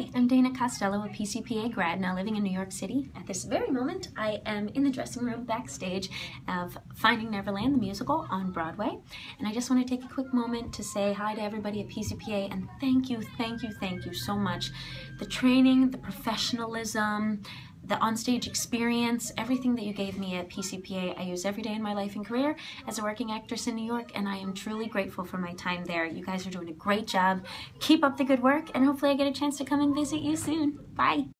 Hi, I'm Dana Costello, a PCPA grad now living in New York City. At this very moment, I am in the dressing room backstage of Finding Neverland, the musical, on Broadway. And I just want to take a quick moment to say hi to everybody at PCPA and thank you, thank you, thank you so much. The training, the professionalism, the onstage experience, everything that you gave me at PCPA, I use every day in my life and career as a working actress in New York, and I am truly grateful for my time there. You guys are doing a great job. Keep up the good work, and hopefully I get a chance to come and visit you soon. Bye.